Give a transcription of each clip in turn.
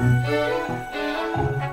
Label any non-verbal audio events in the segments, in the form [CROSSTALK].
Música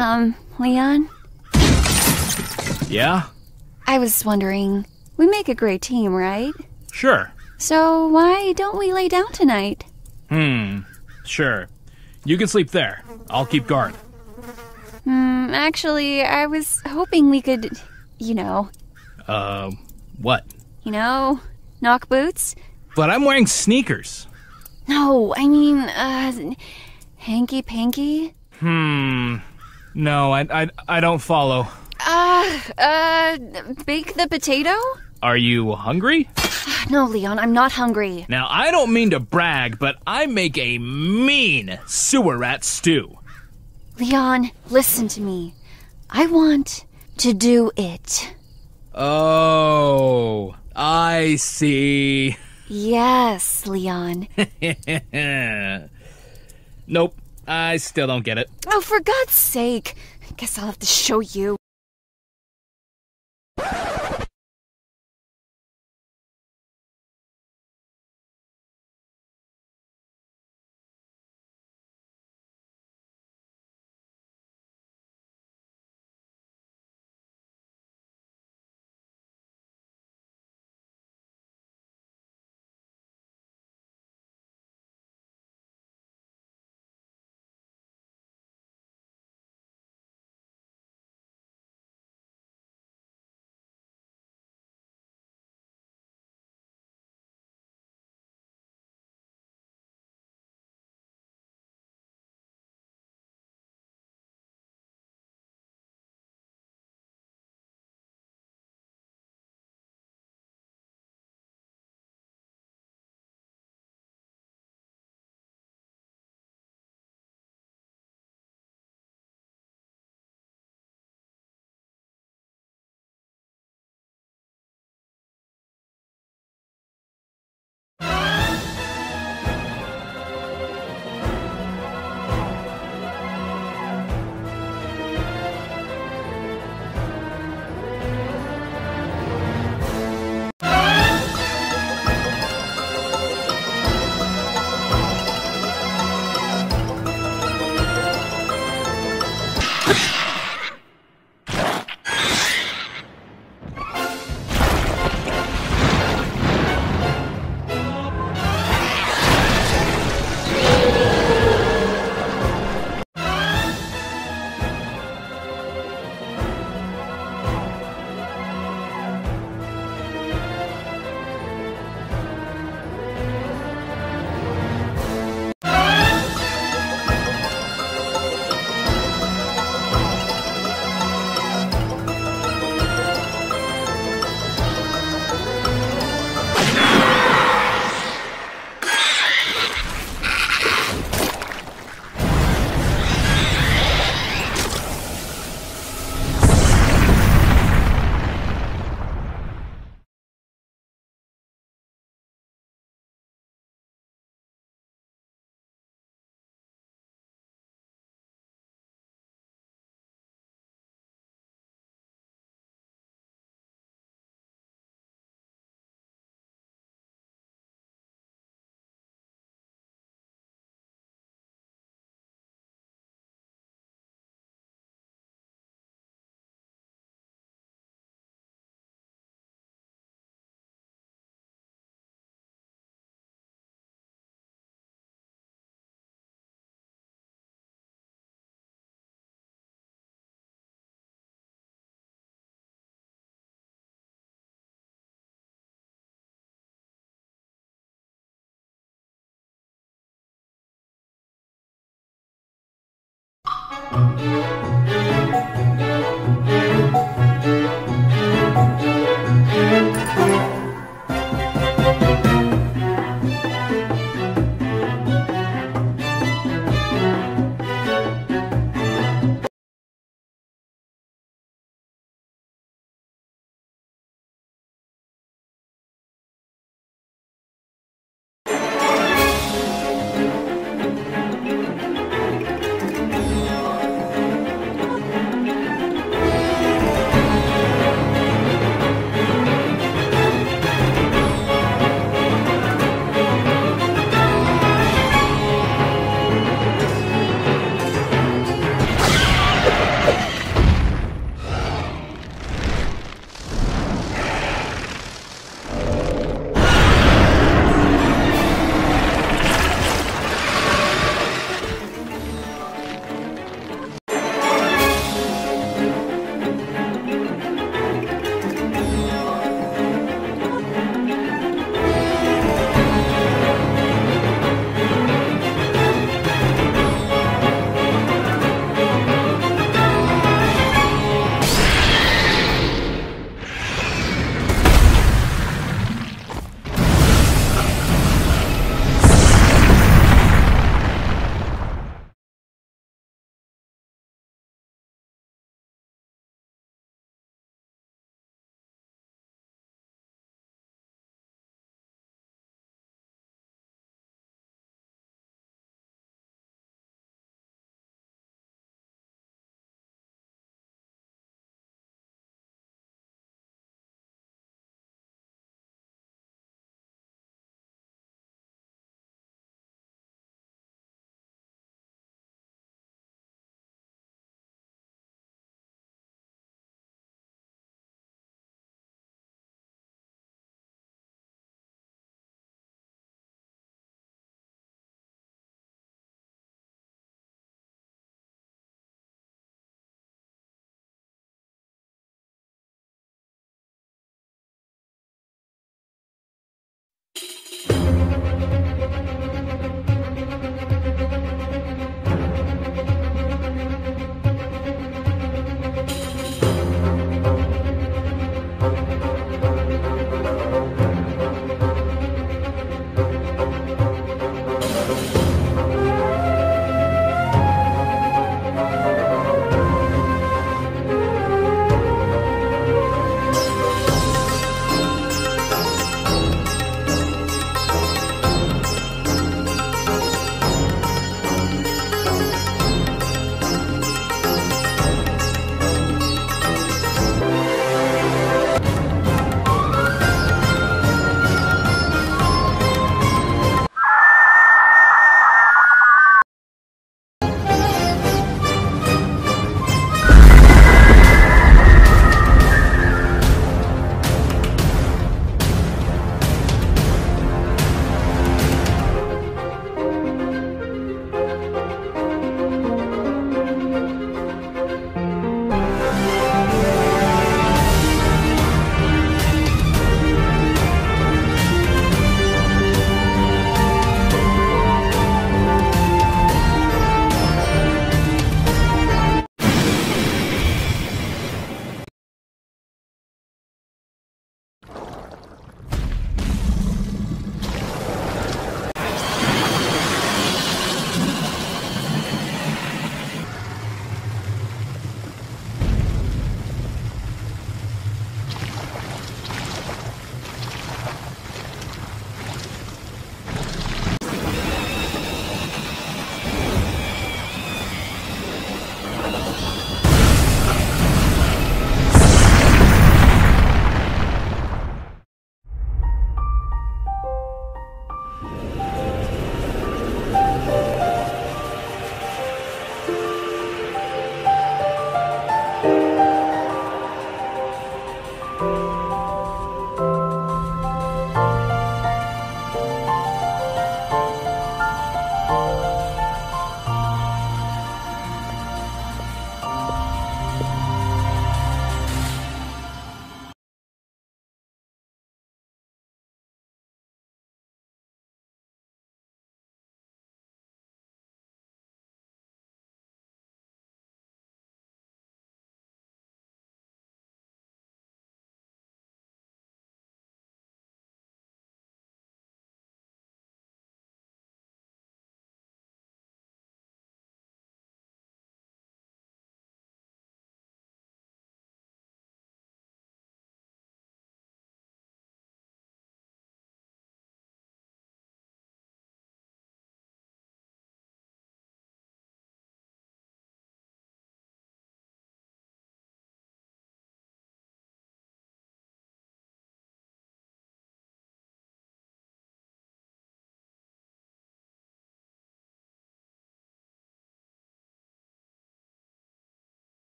Um, Leon, Yeah? I was wondering, we make a great team, right? Sure. So why don't we lay down tonight? Hmm. Sure. You can sleep there. I'll keep guard. Hmm, actually, I was hoping we could, you know, Uh, what? you know, knock boots? But I'm wearing sneakers. No, I mean, uh, hanky panky? Hmm. No, I, I, I don't follow. Uh, uh, bake the potato? Are you hungry? [SIGHS] No, Leon, I'm not hungry. Now, I don't mean to brag, but I make a mean sewer rat stew. Leon, listen to me. I want to do it. Oh, I see. Yes, Leon. [LAUGHS] nope, I still don't get it. Oh, for God's sake. I guess I'll have to show you.